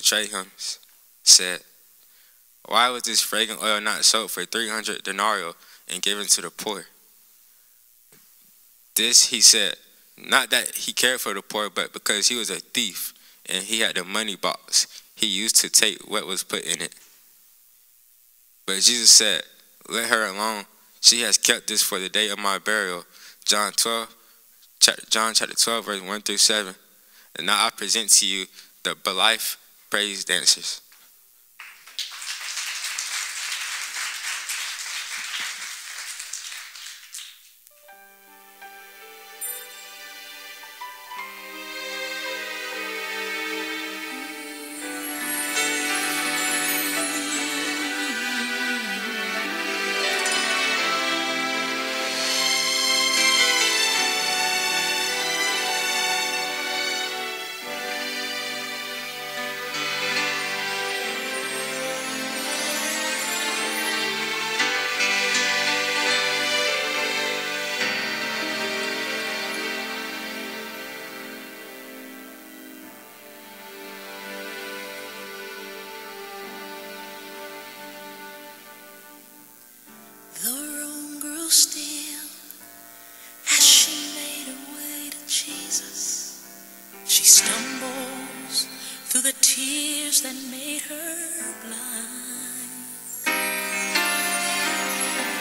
betray him, said, Why was this fragrant oil not sold for 300 denarii and given to the poor? This he said, not that he cared for the poor, but because he was a thief and he had the money box he used to take what was put in it. But Jesus said, Let her alone. She has kept this for the day of my burial. John 12, John chapter 12, verse 1 through 7. And now I present to you the life praise dancers. that made her blind.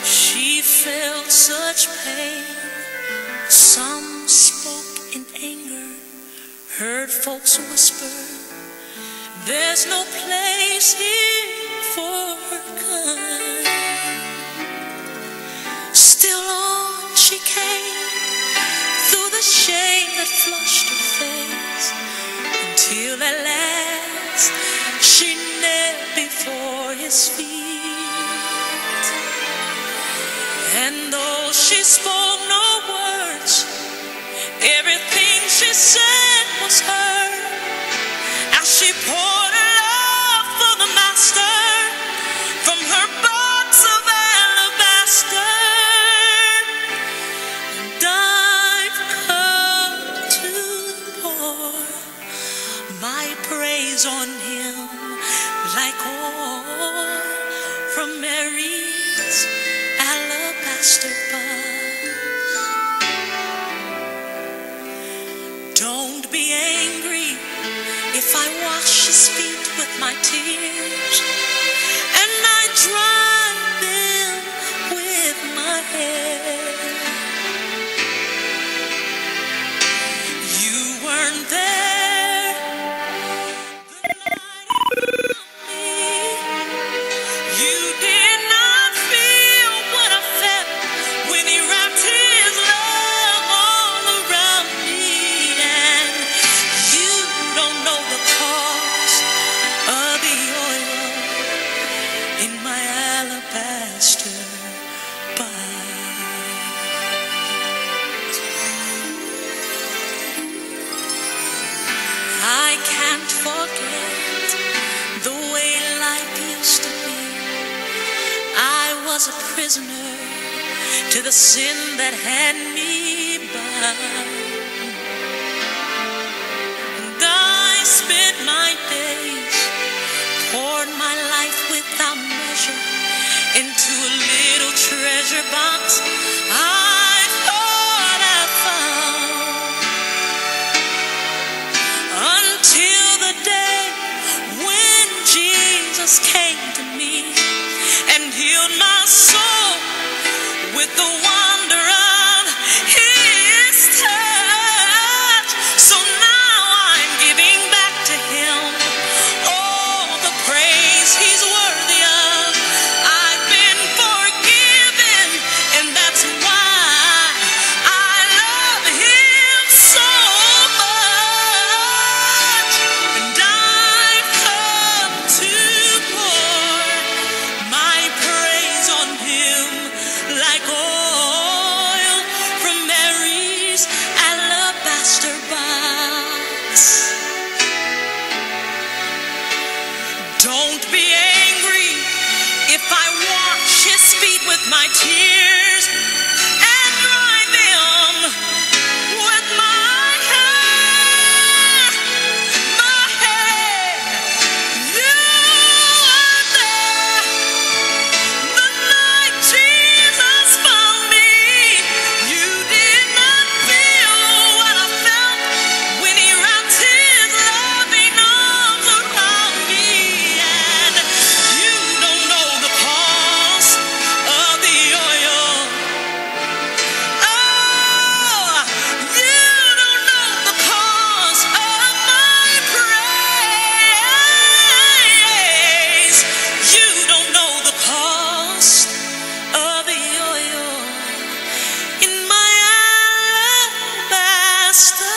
She felt such pain, some spoke in anger, heard folks whisper, There's no place here for her kind. Still on she came through the shame that flushed her face until at last before his feet. And though she spoke no words, everything she said was heard as she poured her love for the master from her box of alabaster. And I've come to pour my praise on him like oil from Mary's alabaster bowl. Don't be angry if I wash his feet with my tears and I dry. was a prisoner to the sin that had me bound. And I spent my days poured with the one my tears. master.